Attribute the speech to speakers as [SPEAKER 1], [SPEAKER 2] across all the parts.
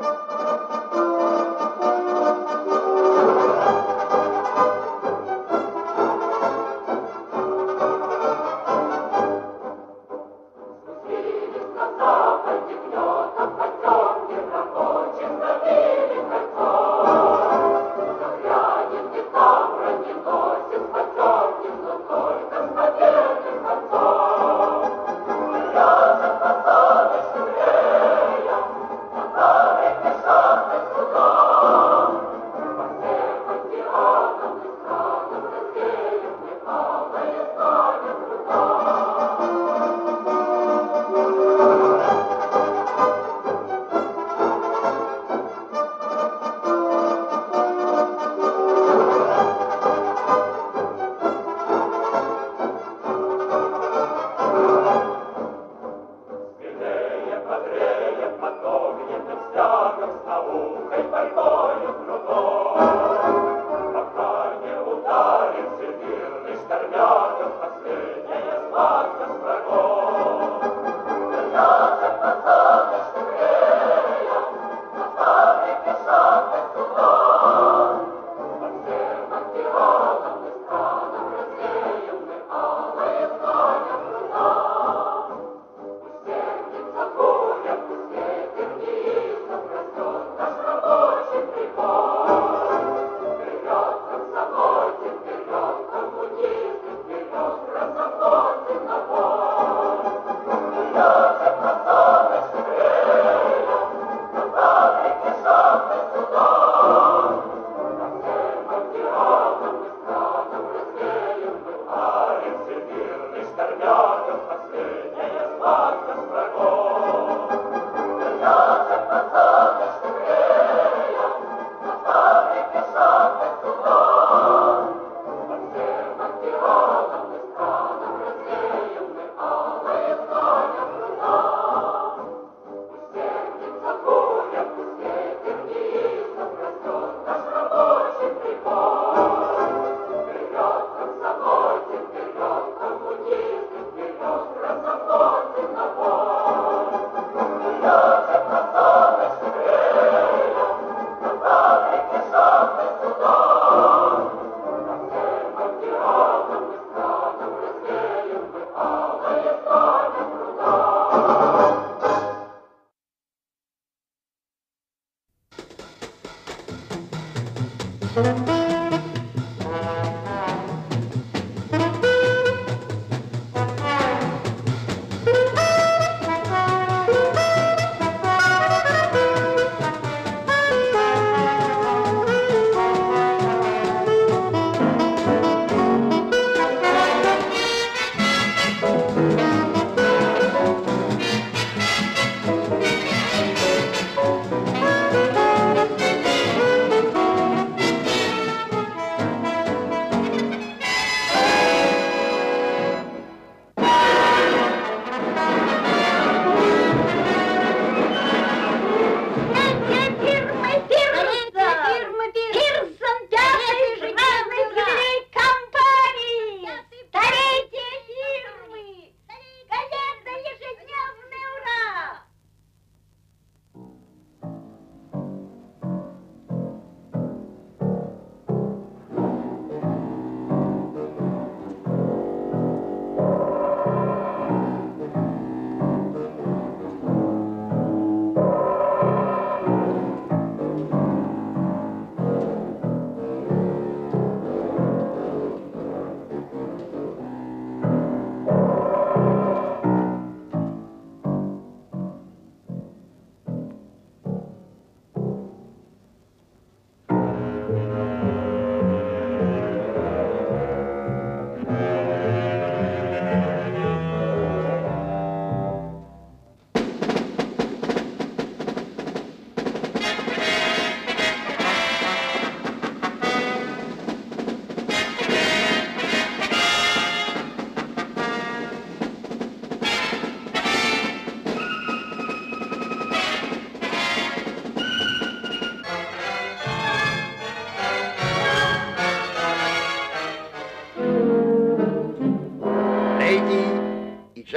[SPEAKER 1] you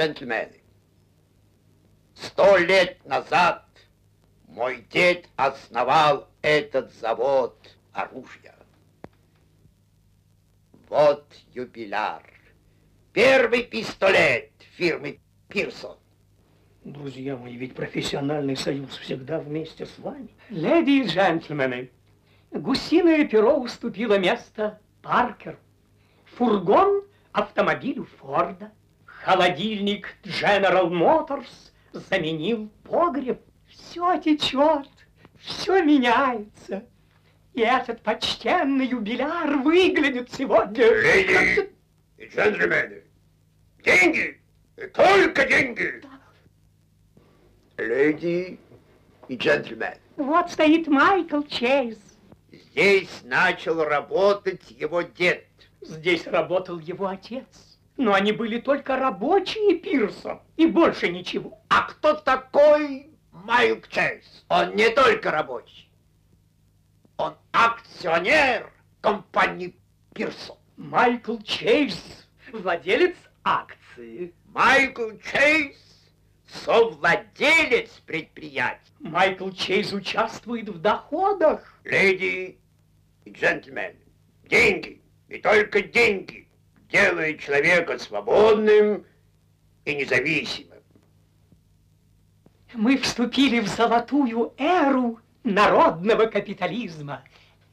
[SPEAKER 1] джентльмены, сто лет назад
[SPEAKER 2] Мой дед основал этот завод оружия. Вот юбиляр. Первый пистолет фирмы Пирсон.
[SPEAKER 3] Друзья мои, ведь профессиональный союз всегда вместе с вами.
[SPEAKER 4] Леди и джентльмены, гусиное перо уступило место Паркеру. Фургон автомобилю Форда. Холодильник General Motors заменил погреб. Все течет, все меняется. И этот почтенный юбиляр выглядит сегодня...
[SPEAKER 2] Леди и джентльмены, деньги, и только деньги. Леди и джентльмены,
[SPEAKER 4] Вот стоит Майкл Чейз.
[SPEAKER 2] здесь начал работать его дед.
[SPEAKER 4] Здесь работал его отец. Но они были только рабочие Пирса и больше ничего.
[SPEAKER 2] А кто такой Майк Чейз? Он не только рабочий. Он акционер компании Пирсон.
[SPEAKER 4] Майкл Чейз, владелец акции.
[SPEAKER 2] Майкл Чейз совладелец предприятия.
[SPEAKER 4] Майкл Чейз участвует в доходах.
[SPEAKER 2] Леди и джентльмены, деньги и только деньги делают человека свободным и независимым.
[SPEAKER 4] Мы вступили в золотую эру народного капитализма.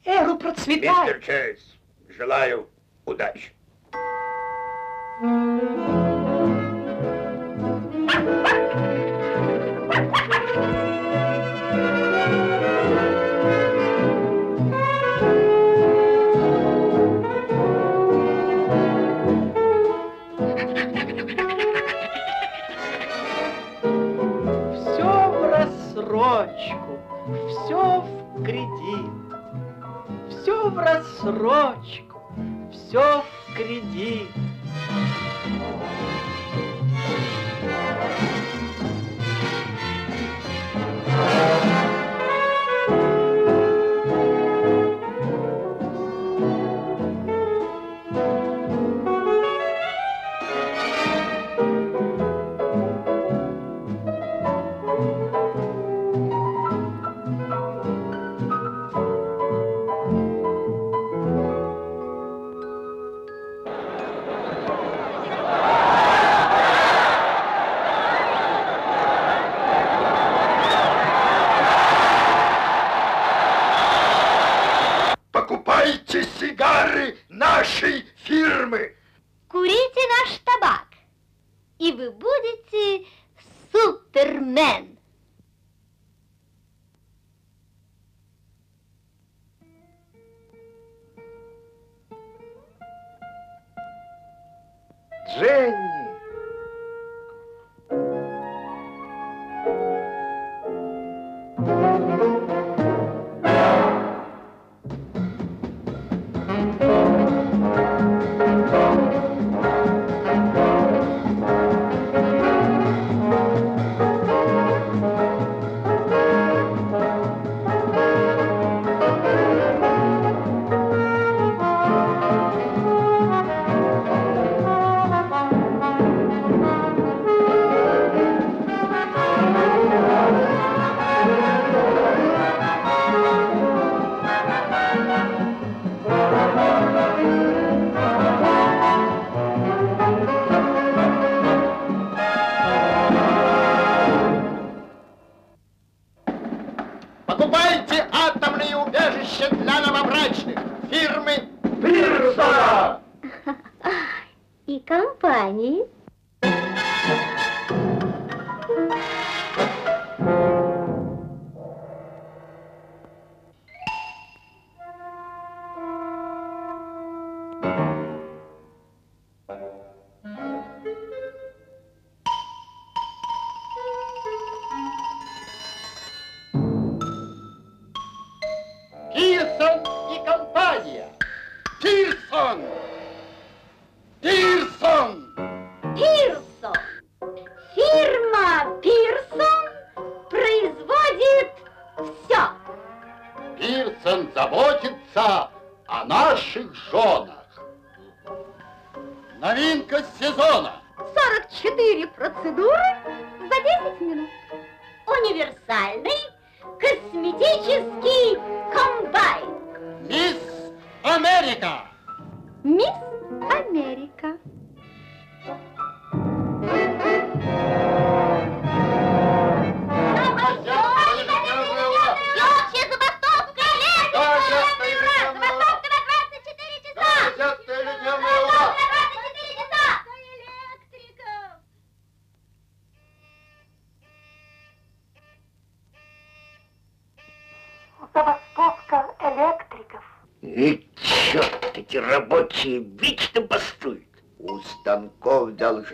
[SPEAKER 4] Эру процветания.
[SPEAKER 2] Мистер Чейз, желаю удачи.
[SPEAKER 4] Все рассрочку, все в кредит.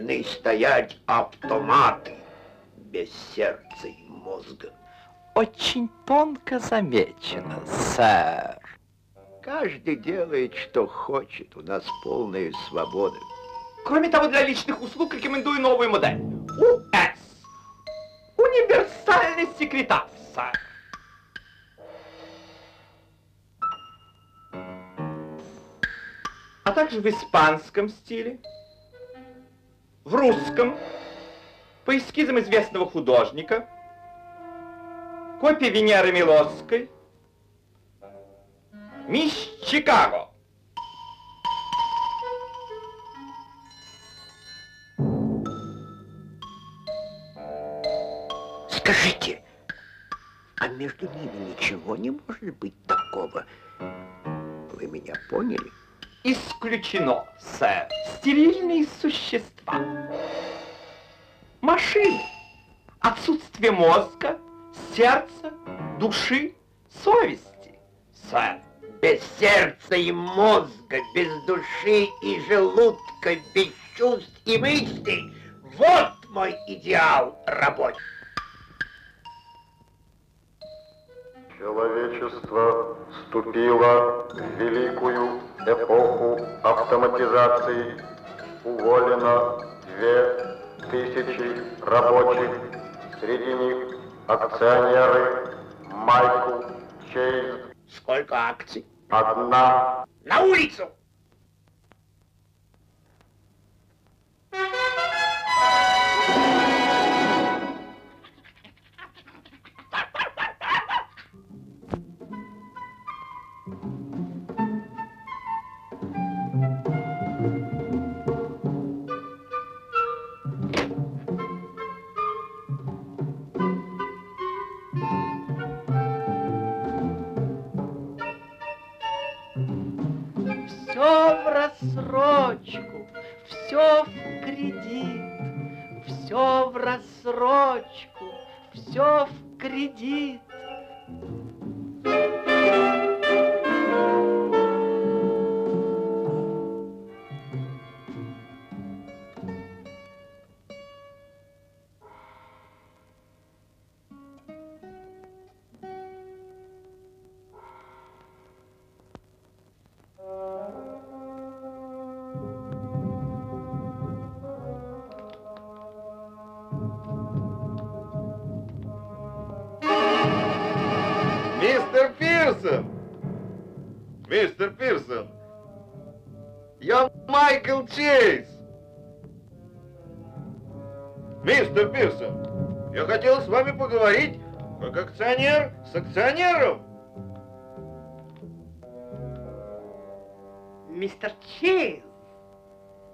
[SPEAKER 2] Должны стоять автоматы без сердца и мозга.
[SPEAKER 5] Очень тонко замечено, сэр.
[SPEAKER 2] Каждый делает, что хочет. У нас полная свобода.
[SPEAKER 5] Кроме того, для личных услуг рекомендую новую модель. УС. Универсальный секретарь, сэр. А также в испанском стиле, в русском, по эскизам известного художника, копия Венеры Милосской, мисс Чикаго.
[SPEAKER 2] Скажите, а между ними ничего не может быть такого? Вы меня поняли?
[SPEAKER 5] Исключено, сэр. Стерильные существа. Машины. Отсутствие мозга, сердца, души, совести, сэр.
[SPEAKER 2] Без сердца и мозга, без души и желудка, без чувств и мыслей. Вот мой идеал рабочий.
[SPEAKER 6] Человечество вступило в великую эпоху автоматизации. Уволено две тысячи рабочих. Среди них акционеры Майкл Чейз.
[SPEAKER 2] Сколько акций?
[SPEAKER 6] Одна
[SPEAKER 2] На улицу!
[SPEAKER 5] Рассрочку, все в кредит, все в рассрочку, все в кредит.
[SPEAKER 6] Мистер акционер с акционером.
[SPEAKER 4] Мистер Чейз,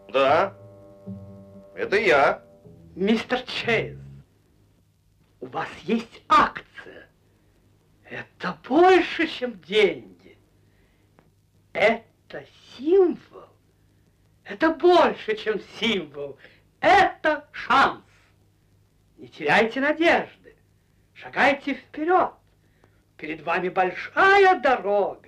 [SPEAKER 6] Да, это я.
[SPEAKER 4] мистер Чейз, у вас есть акция. Это больше, чем деньги. Это символ. Это больше, чем символ. Это шанс. Не теряйте надежды. Шагайте вперед. Перед вами большая дорога.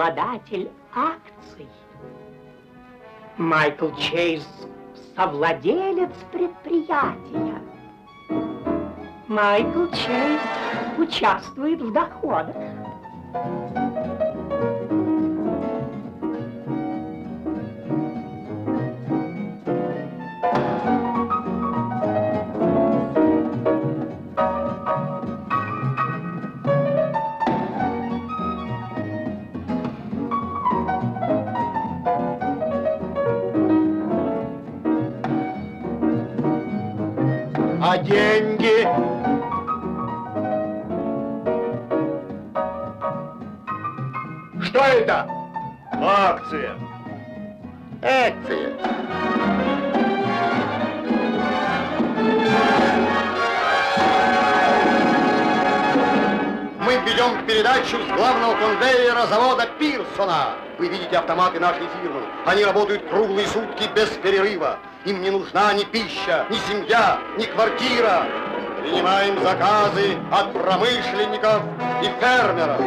[SPEAKER 4] Обладатель акций. Майкл Чейз – совладелец предприятия. Майкл Чейз участвует в доходах.
[SPEAKER 7] Сутки без перерыва. Им не нужна ни пища, ни семья, ни квартира. Принимаем заказы от промышленников и фермеров.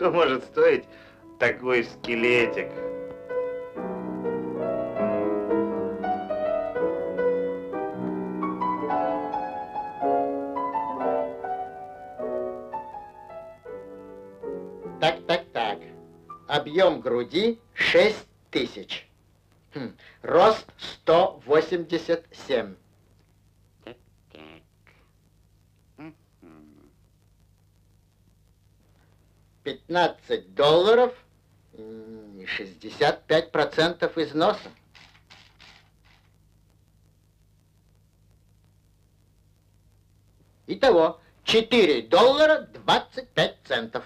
[SPEAKER 8] Что может стоить такой скелетик?
[SPEAKER 9] Так, так, так. Объем груди 6 тысяч. Хм, Рост 187. 15 долларов и 65 процентов износа. Итого 4 доллара 25 центов.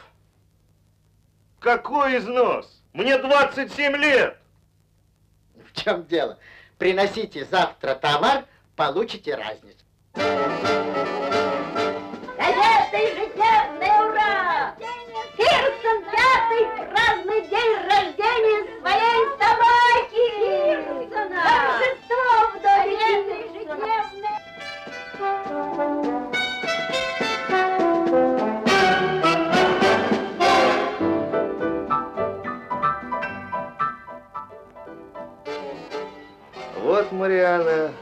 [SPEAKER 7] Какой износ? Мне 27 лет.
[SPEAKER 9] В чем дело? Приносите завтра товар, получите разницу.
[SPEAKER 1] Праздный день рождения своей собаки! Торжество в доме ежедневное!
[SPEAKER 8] Вот, Мариана,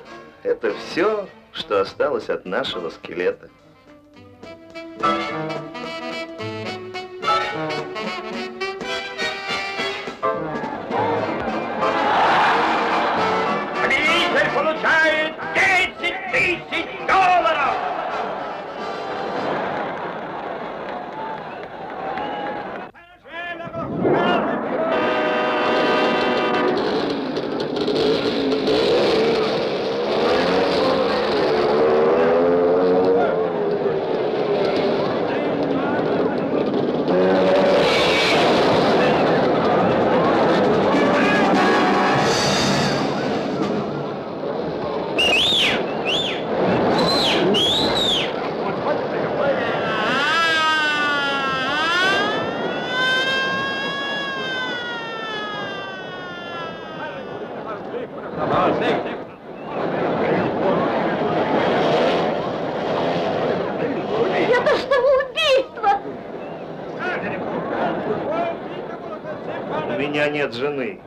[SPEAKER 8] это все, что осталось от нашего скелета.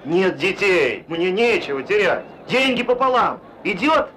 [SPEAKER 8] Нет детей, мне нечего терять. Деньги пополам. Идет?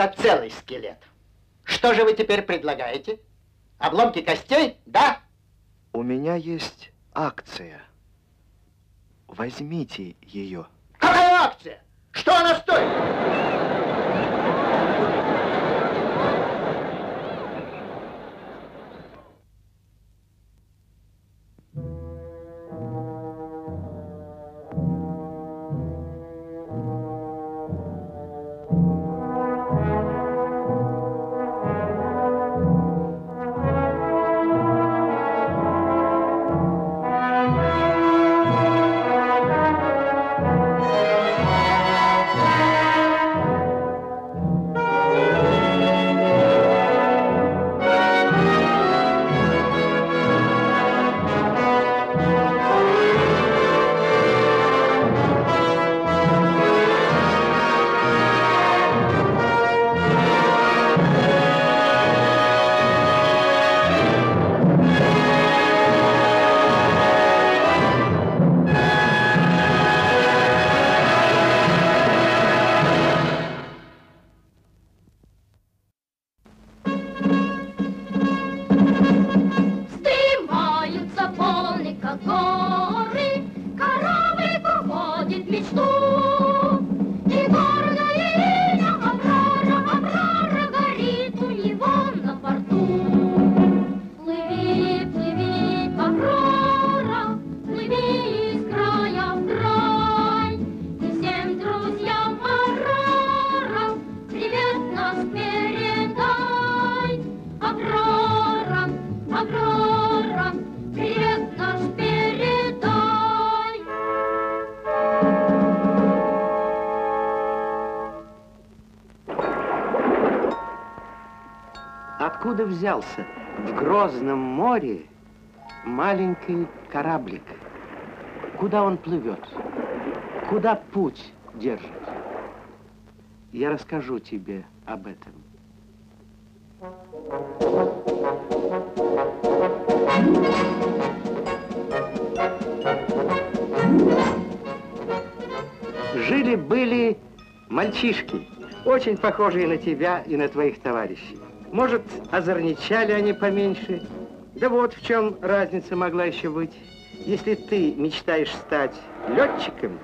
[SPEAKER 10] За целый скелет. Что же вы теперь предлагаете? Обломки костей, да?
[SPEAKER 8] У меня есть акция. Возьмите ее.
[SPEAKER 10] Какая акция? Что она стоит?
[SPEAKER 11] Взялся в грозном море маленький кораблик? Куда он плывет? Куда путь держит? Я расскажу тебе об этом. Жили-были мальчишки, очень похожие на тебя и на твоих товарищей. Может, озорничали они поменьше? Да вот в чем разница могла еще быть. Если ты мечтаешь стать летчиком,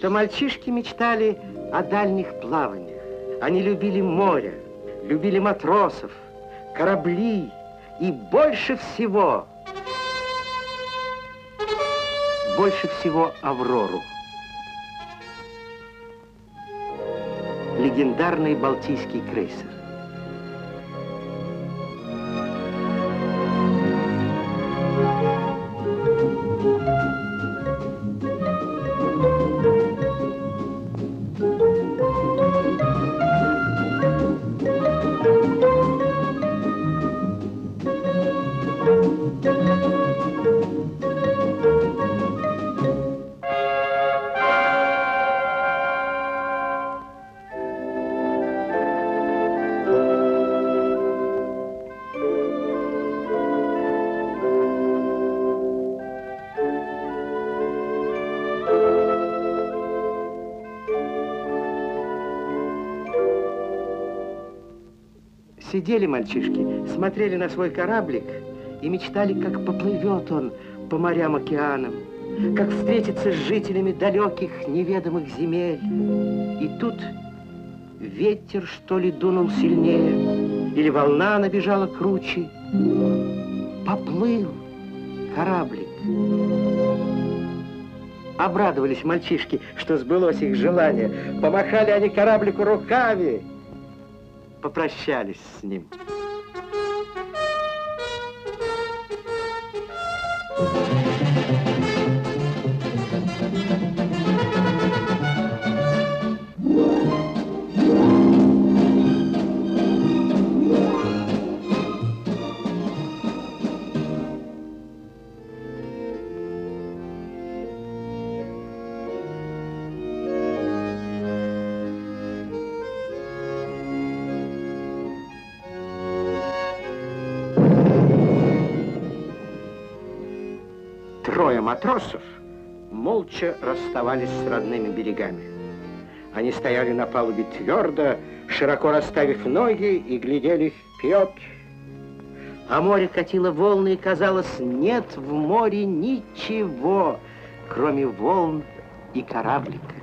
[SPEAKER 11] то мальчишки мечтали о дальних плаваниях. Они любили море, любили матросов, корабли и больше всего больше всего Аврору. Легендарный Балтийский крейсер. Сидели мальчишки, смотрели на свой кораблик и мечтали, как поплывет он по морям, океанам, как встретится с жителями далеких, неведомых земель. И тут ветер, что ли, дунул сильнее, или волна набежала круче. Поплыл кораблик. Обрадовались мальчишки, что сбылось их желание. Помахали они кораблику руками попрощались с ним. Трое матросов молча расставались с родными берегами. Они стояли на палубе твердо, широко расставив ноги и глядели вперед. А море катило волны, и казалось, нет в море ничего, кроме волн и кораблика.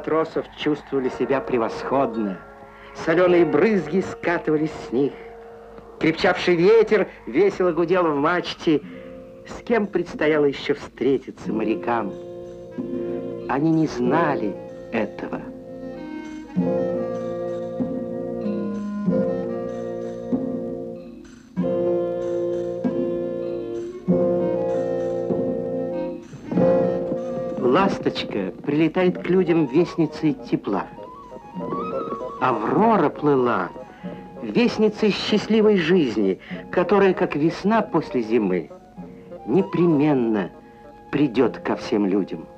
[SPEAKER 11] Матросов чувствовали себя превосходно. Соленые брызги скатывались с них. Крепчавший ветер весело гудел в мачте. С кем предстояло еще встретиться морякам? Они не знали этого. Ласточка прилетает к людям вестницей тепла. Аврора плыла вестницей счастливой жизни, которая, как весна после зимы, непременно придет ко всем людям.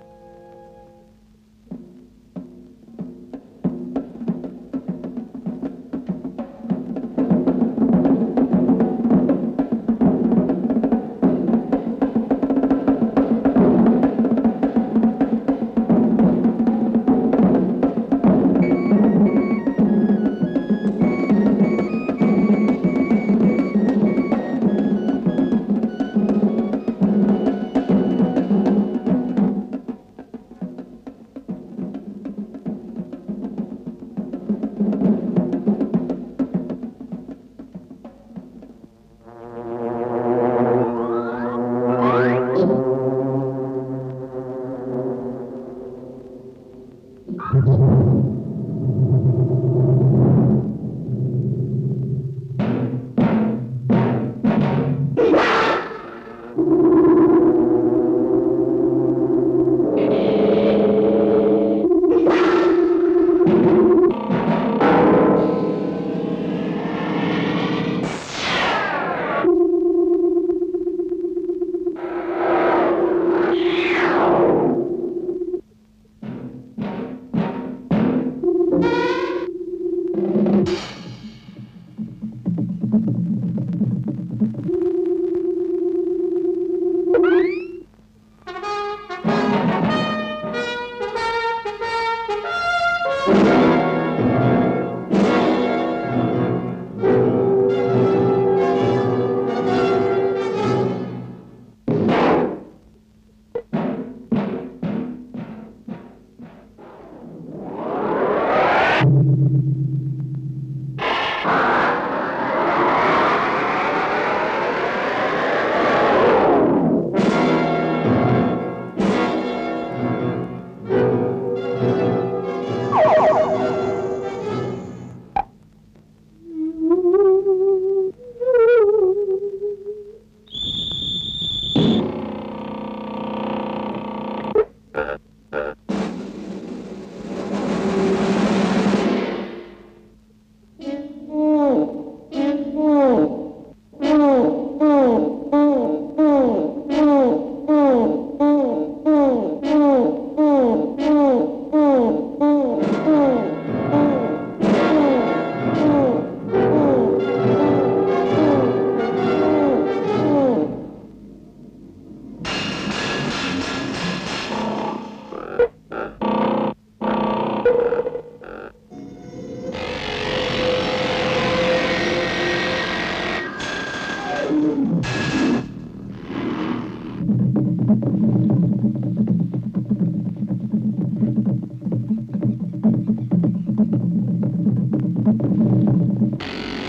[SPEAKER 12] you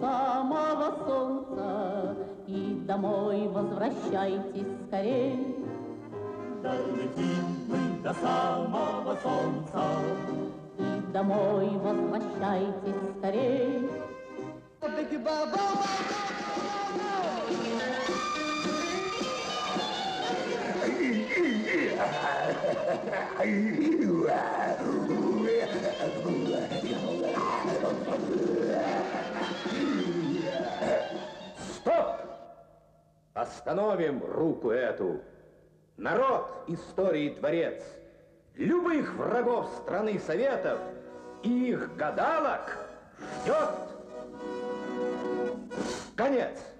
[SPEAKER 12] самого солнца И домой возвращайтесь скорей.
[SPEAKER 13] Долетим мы до самого солнца.
[SPEAKER 12] И домой возвращайтесь скорей.
[SPEAKER 14] Стоп! Остановим руку эту. Народ истории дворец, любых врагов страны Советов и их гадалок ждет конец.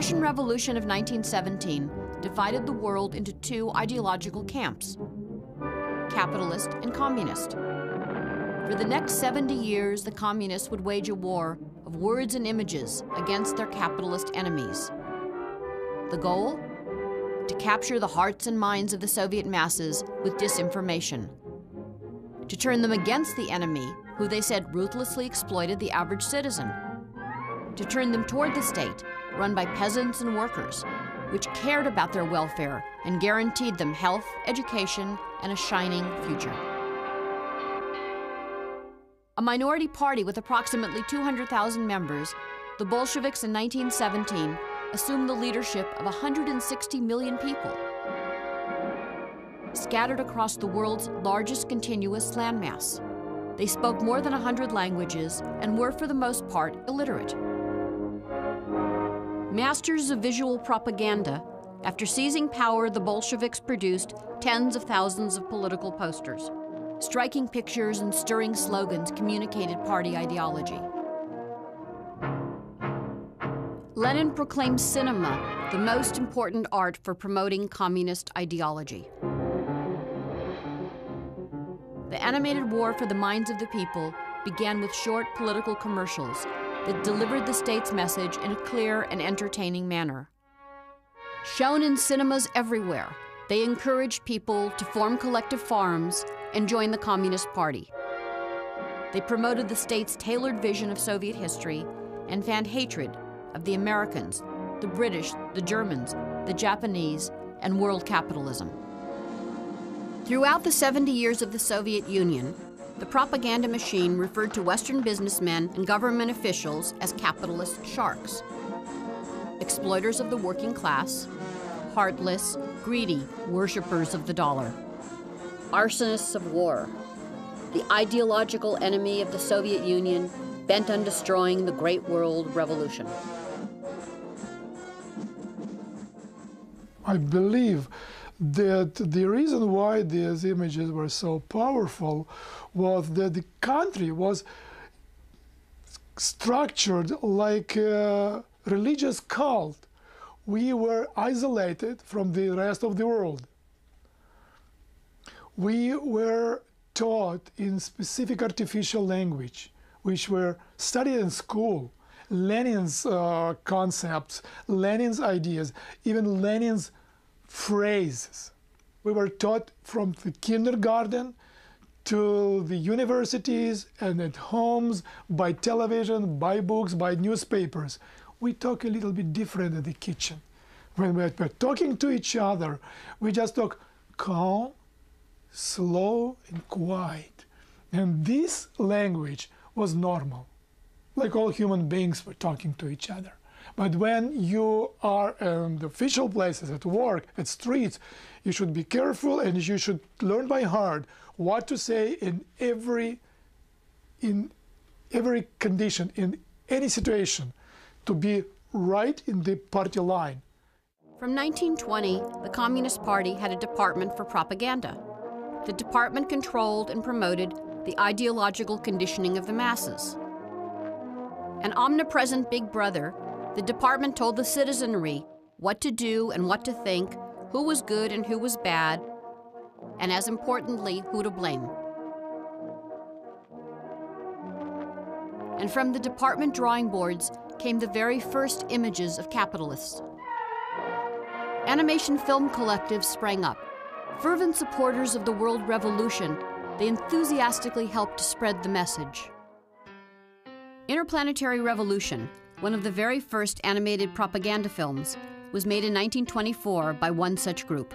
[SPEAKER 15] Russian Revolution of 1917 divided the world into two ideological camps capitalist and communist. For the next 70 years, the communists would wage a war of words and images against their capitalist enemies. The goal? To capture the hearts and minds of the Soviet masses with disinformation. To turn them against the enemy, who they said ruthlessly exploited the average citizen. To turn them toward the state, run by peasants and workers, which cared about their welfare and guaranteed them health, education, and a shining future. A minority party with approximately 200,000 members, the Bolsheviks in 1917 assumed the leadership of 160 million people, scattered across the world's largest continuous landmass. They spoke more than 100 languages and were, for the most part, illiterate. Masters of visual propaganda, after seizing power, the Bolsheviks produced tens of thousands of political posters. Striking pictures and stirring slogans communicated party ideology. Lenin proclaimed cinema the most important art for promoting communist ideology. The animated war for the minds of the people began with short political commercials that delivered the state's message in a clear and entertaining manner. Shown in cinemas everywhere, they encouraged people to form collective farms and join the Communist Party. They promoted the state's tailored vision of Soviet history and fanned hatred of the Americans, the British, the Germans, the Japanese, and world capitalism. Throughout the 70 years of the Soviet Union, the propaganda machine referred to Western businessmen and government officials as capitalist sharks, exploiters of the working class, heartless, greedy worshippers of the dollar, arsonists of war, the ideological enemy of the Soviet Union bent on destroying the Great World Revolution.
[SPEAKER 16] I believe that the reason why these images were so powerful was that the country was structured like a religious cult. We were isolated from the rest of the world. We were taught in specific artificial language, which were studied in school. Lenin's uh, concepts, Lenin's ideas, even Lenin's phrases. We were taught from the kindergarten to the universities and at homes by television, by books, by newspapers. We talk a little bit different in the kitchen. When we're, talking to each other, we just talk calm, slow, and quiet. And this language was normal, like all human beings were talking to each other. But when you are in the official places, at work, at streets, you should be careful and you should learn by heart what to say in every in every condition, in any situation, to be right in the party line.
[SPEAKER 15] From 1920, the Communist Party had a department for propaganda. The department controlled and promoted the ideological conditioning of the masses. An omnipresent big brother the department told the citizenry what to do and what to think, who was good and who was bad, and as importantly, who to blame. And from the department drawing boards came the very first images of capitalists. Animation film collectives sprang up. Fervent supporters of the world revolution, they enthusiastically helped to spread the message. Interplanetary Revolution, one of the very first animated propaganda films, was made in 1924 by one such group.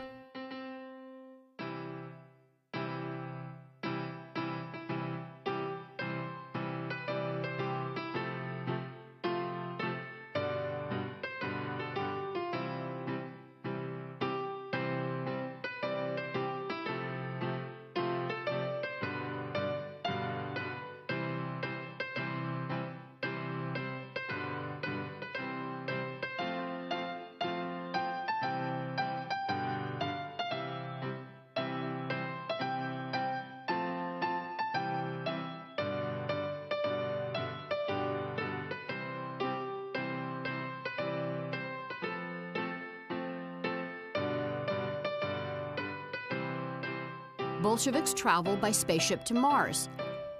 [SPEAKER 15] Bolsheviks travel by spaceship to Mars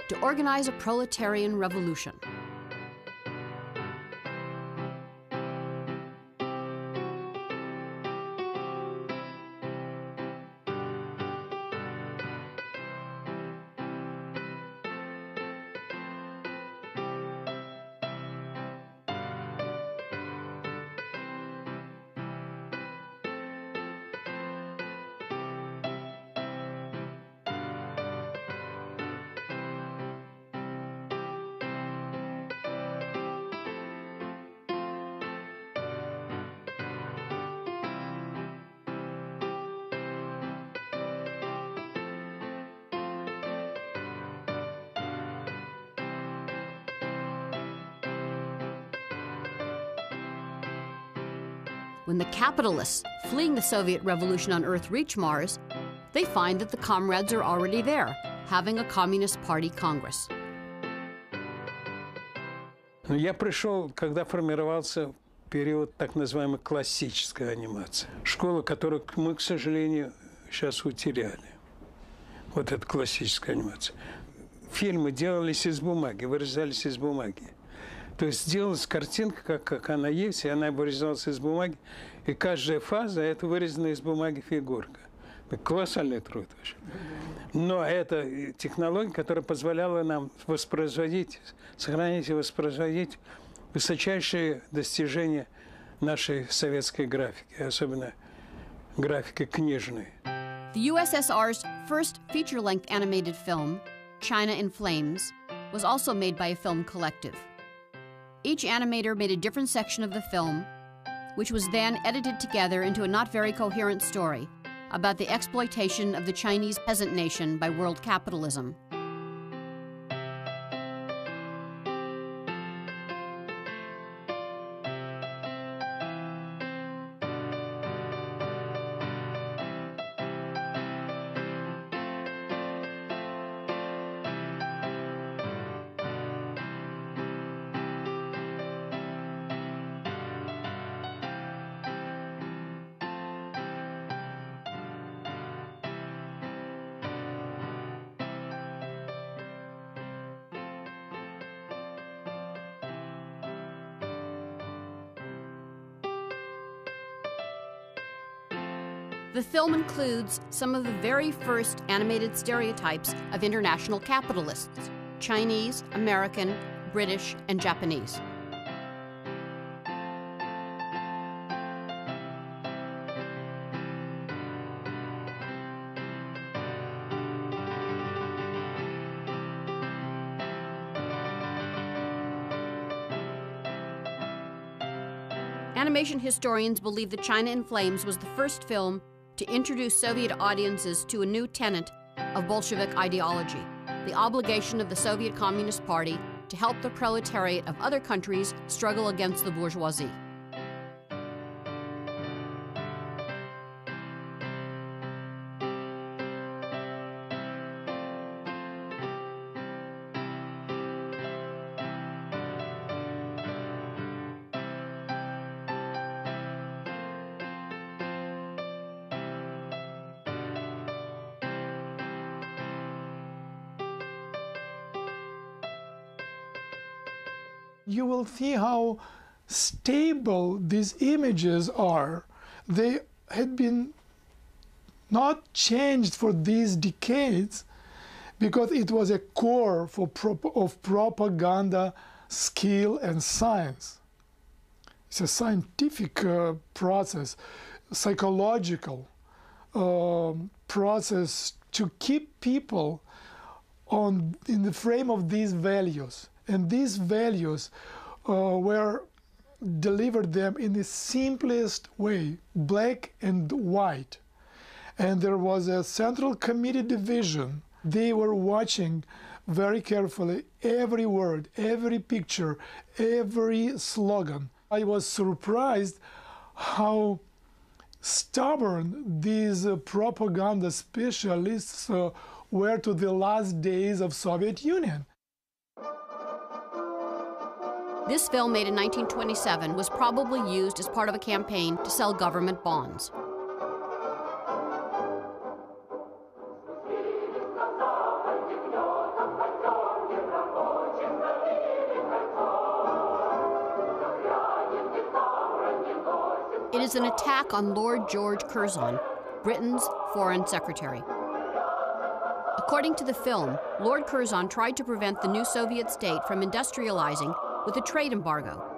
[SPEAKER 15] to organize a proletarian revolution. Capitalists fleeing the Soviet Revolution on Earth reach Mars, they find that the comrades are already there, having a Communist Party Congress.
[SPEAKER 17] Я пришел, когда формировался период так называемой классической анимации. Школа, которую мы, к сожалению, сейчас утеряли. Вот эта классическая анимация. Фильмы делались из бумаги, вырезались из бумаги. То есть сделалась картинка, как, как она есть, и она вырезалась из бумаги. И каждая фаза – это вырезанная из бумаги фигурка. Колоссальный труд вообще. Но это технология, которая позволяла нам воспроизводить, сохранить и воспроизводить высочайшие достижения нашей советской графики, особенно графики книжной.
[SPEAKER 15] The USSR's first feature-length animated film, China in Flames, was also made by a film collective. Each animator made a different section of the film, which was then edited together into a not very coherent story about the exploitation of the Chinese peasant nation by world capitalism. The film includes some of the very first animated stereotypes of international capitalists Chinese, American, British, and Japanese. Animation historians believe that China in Flames was the first film to introduce Soviet audiences to a new tenet of Bolshevik ideology the obligation of the Soviet Communist Party to help the proletariat of other countries struggle against the bourgeoisie.
[SPEAKER 16] See how stable these images are. They had been not changed for these decades because it was a core for of propaganda skill and science. It's a scientific uh, process, psychological um, process to keep people on in the frame of these values and these values uh, were delivered them in the simplest way black and white. And there was a central committee division. They were watching very carefully every word every picture every slogan. I was surprised how stubborn these uh, propaganda specialists uh, were to the last days of soviet union
[SPEAKER 15] this film, made in 1927, was probably used as part of a campaign to sell government bonds. It is an attack on Lord George Curzon, Britain's Foreign Secretary. According to the film, Lord Curzon tried to prevent the new Soviet state from industrializing with a trade embargo.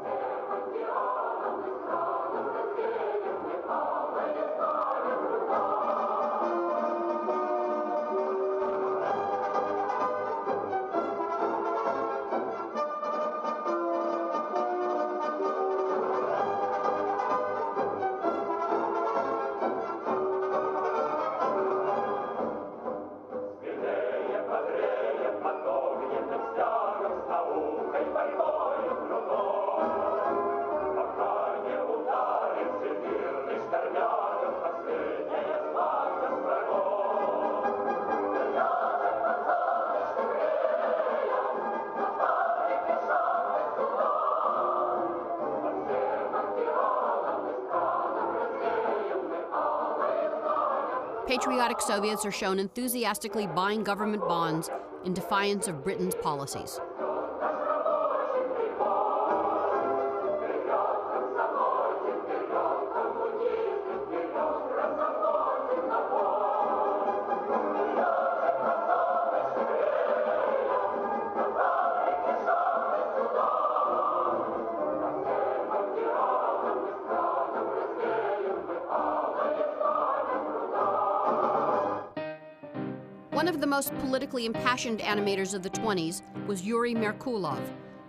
[SPEAKER 15] Soviets are shown enthusiastically buying government bonds in defiance of Britain's policies. Most politically impassioned animators of the 20s was Yuri Merkulov,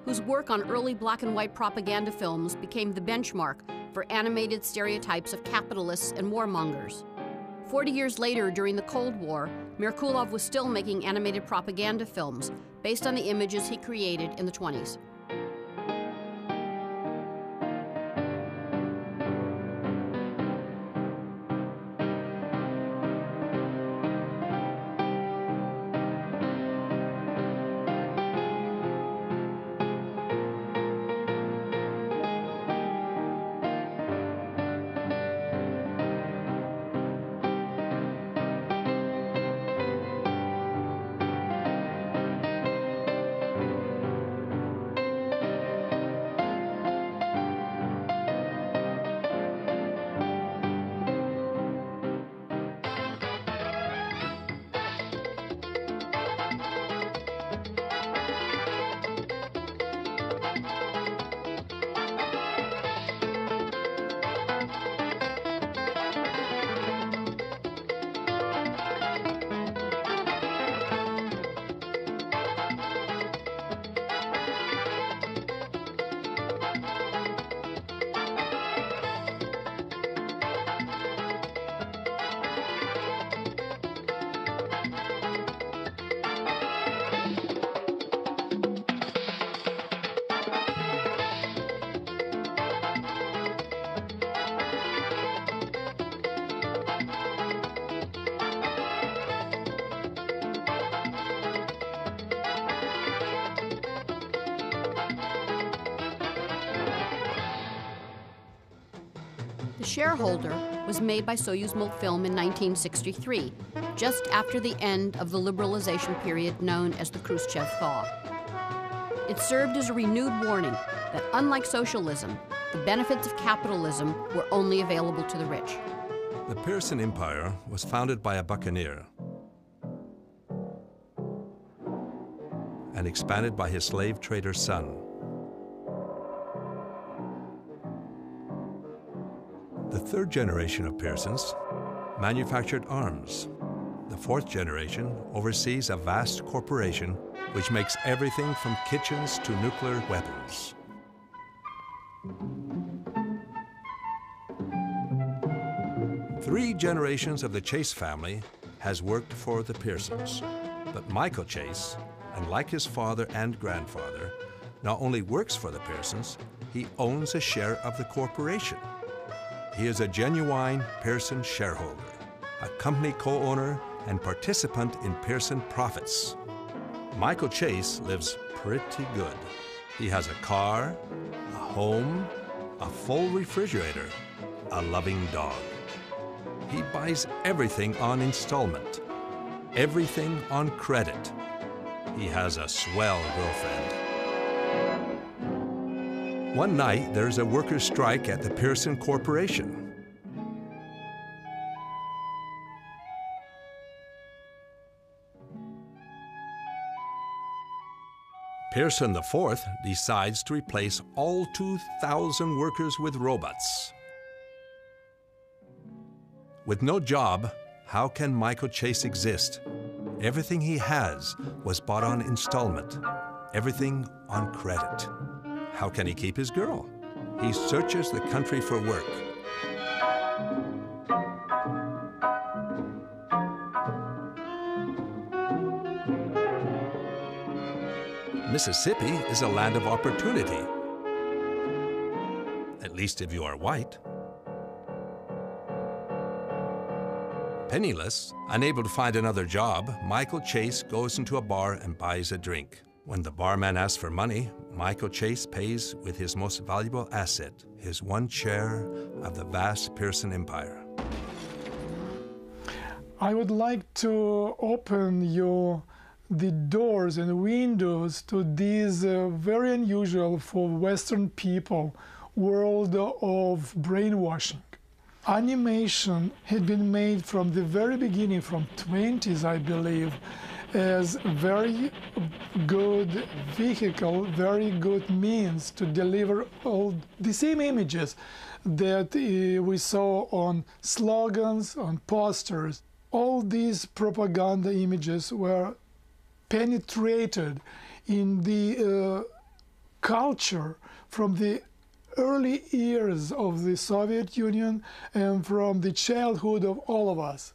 [SPEAKER 15] whose work on early black and white propaganda films became the benchmark for animated stereotypes of capitalists and warmongers. Forty years later, during the Cold War, Merkulov was still making animated propaganda films based on the images he created in the 20s. Made by Soyuzmultfilm in 1963, just after the end of the liberalization period known as the Khrushchev Thaw. It served as a renewed warning that, unlike socialism, the benefits of capitalism were only available to the rich.
[SPEAKER 14] The Pearson Empire was founded by a buccaneer and expanded by his slave trader's son. Third generation of Pearsons manufactured arms. The fourth generation oversees a vast corporation which makes everything from kitchens to nuclear weapons. Three generations of the Chase family has worked for the Pearsons. But Michael Chase, and like his father and grandfather, not only works for the Pearsons, he owns a share of the corporation. He is a genuine Pearson shareholder, a company co-owner and participant in Pearson profits. Michael Chase lives pretty good. He has a car, a home, a full refrigerator, a loving dog. He buys everything on installment, everything on credit. He has a swell girlfriend. One night, there's a workers' strike at the Pearson Corporation. Pearson IV decides to replace all 2,000 workers with robots. With no job, how can Michael Chase exist? Everything he has was bought on installment, everything on credit. How can he keep his girl? He searches the country for work. Mississippi is a land of opportunity. At least if you are white. Penniless, unable to find another job, Michael Chase goes into a bar and buys a drink. When the barman asks for money, Michael Chase pays with his most valuable asset, his one share of the vast Pearson empire.
[SPEAKER 16] I would like to open your the doors and windows to this uh, very unusual for Western people world of brainwashing. Animation had been made from the very beginning, from 20s, I believe, as very good vehicle, very good means to deliver all the same images that uh, we saw on slogans, on posters. All these propaganda images were penetrated in the uh, culture from the early years of the Soviet Union and from the childhood of all of us.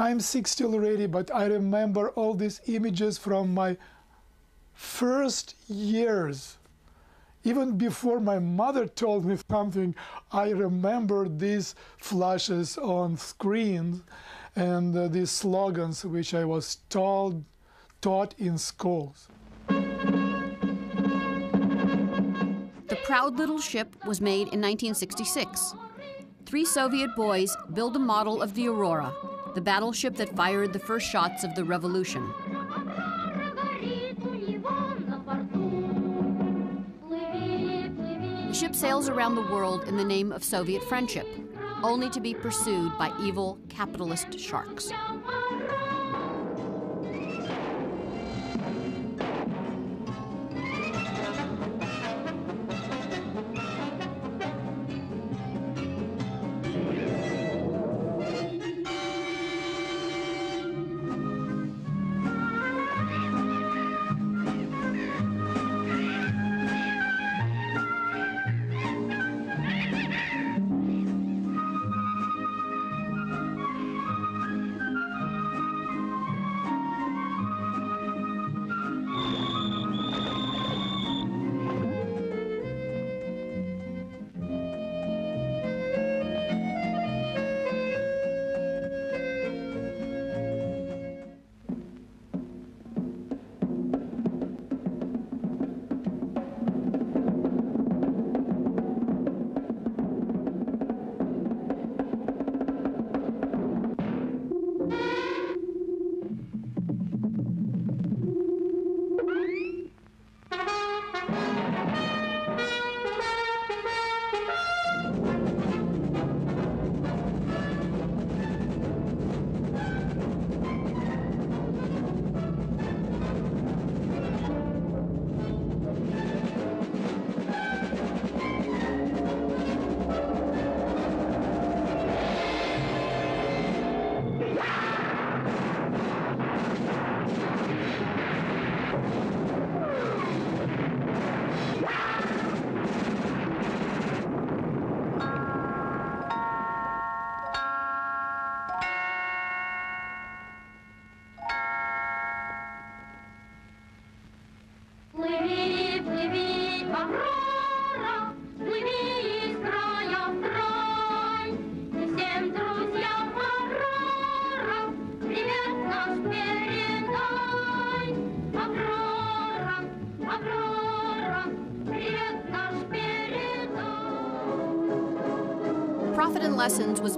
[SPEAKER 16] I'm 60 already, but I remember all these images from my first years. Even before my mother told me something, I remember these flashes on screens and uh, these slogans which I was told taught in schools.
[SPEAKER 15] The proud little ship was made in 1966. Three Soviet boys build a model of the Aurora, the battleship that fired the first shots of the revolution. The ship sails around the world in the name of Soviet friendship, only to be pursued by evil capitalist sharks.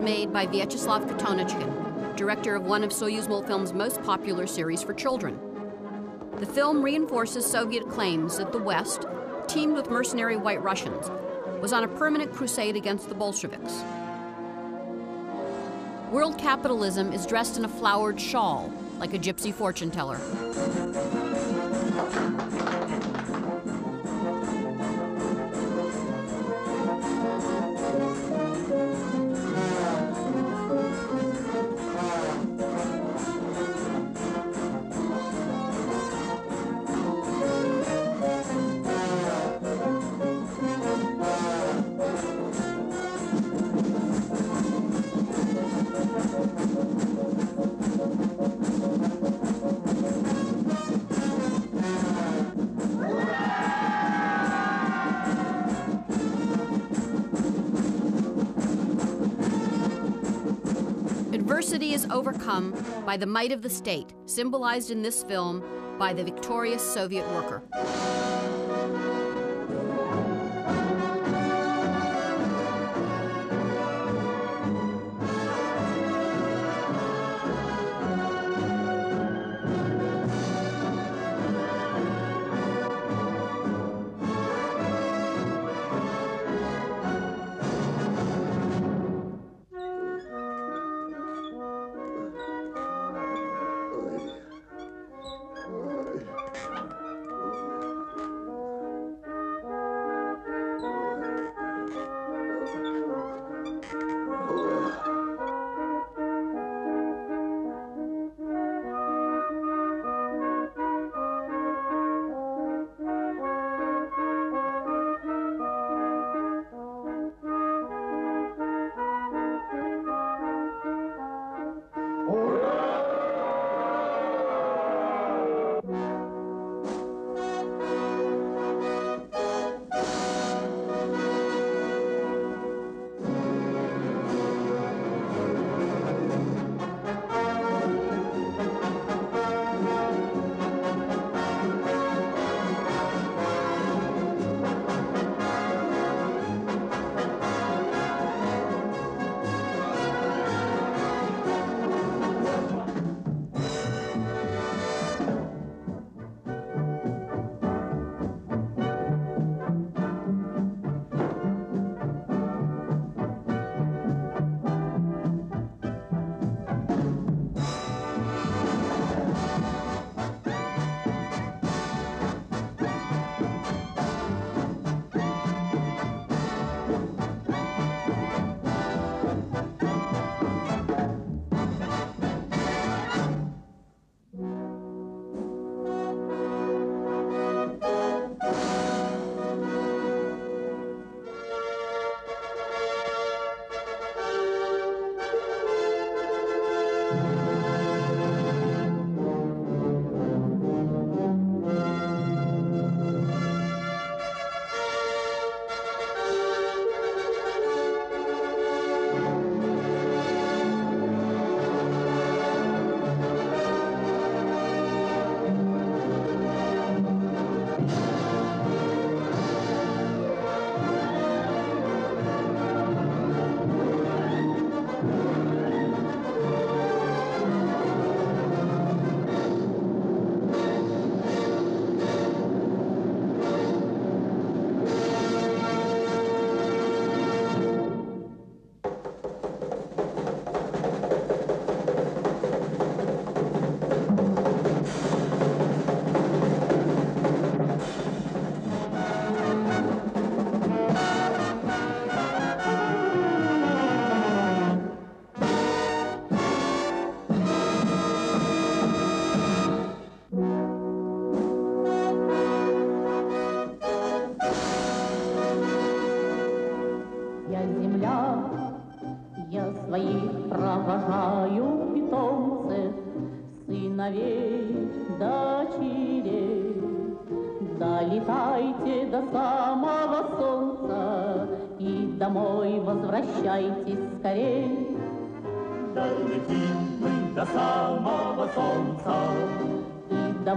[SPEAKER 15] Made by Vyacheslav Kotyonochkin, director of one of Soyuzmultfilm's most popular series for children. The film reinforces Soviet claims that the West,
[SPEAKER 12] teamed with mercenary White Russians, was on a permanent crusade against the Bolsheviks. World capitalism is dressed in a flowered shawl, like a gypsy fortune teller. By the might of the state, symbolized in this film by the victorious Soviet worker.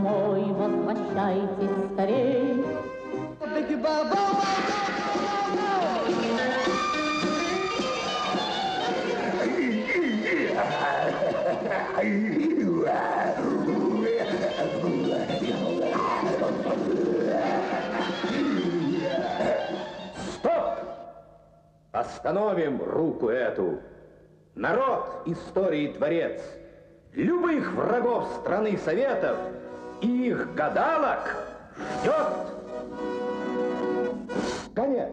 [SPEAKER 14] домой возвращайтесь скорей. Стоп! Остановим руку эту. Народ истории дворец, Любых врагов страны Советов их гадалок ждет конец.